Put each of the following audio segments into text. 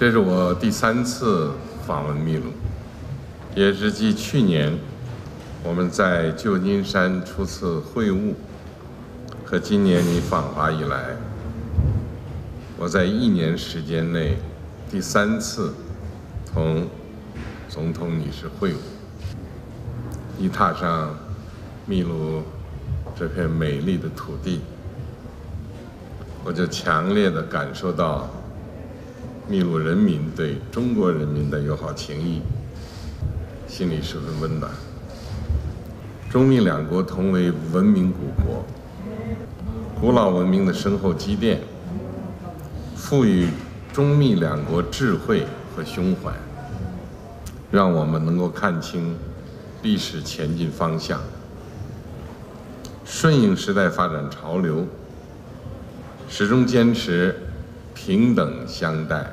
这是我第三次访问秘鲁，也是继去年我们在旧金山初次会晤和今年你访华以来，我在一年时间内第三次同总统女士会晤。一踏上秘鲁这片美丽的土地，我就强烈的感受到。秘鲁人民对中国人民的友好情谊，心里十分温暖。中秘两国同为文明古国，古老文明的深厚积淀，赋予中秘两国智慧和胸怀，让我们能够看清历史前进方向，顺应时代发展潮流，始终坚持平等相待。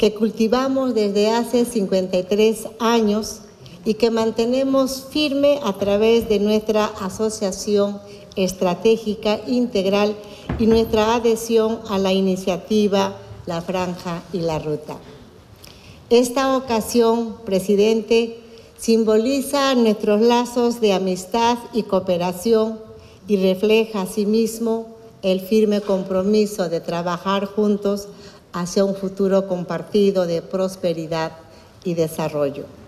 que cultivamos desde hace 53 años y que mantenemos firme a través de nuestra asociación estratégica integral y nuestra adhesión a la iniciativa La Franja y la Ruta. Esta ocasión, presidente, simboliza nuestros lazos de amistad y cooperación y refleja asimismo el firme compromiso de trabajar juntos hacia un futuro compartido de prosperidad y desarrollo.